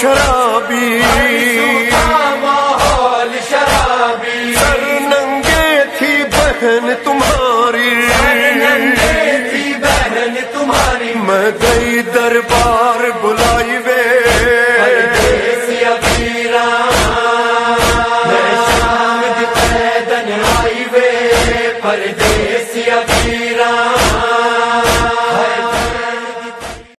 شرابی ماحول شرابی۔ سر ننگے تھی بہن تمہاری۔ تھی بہن تمہاری میں گئی دربار بلائی وے۔ پردیسی ابیرا میں شام پیدن آئی وے پردیس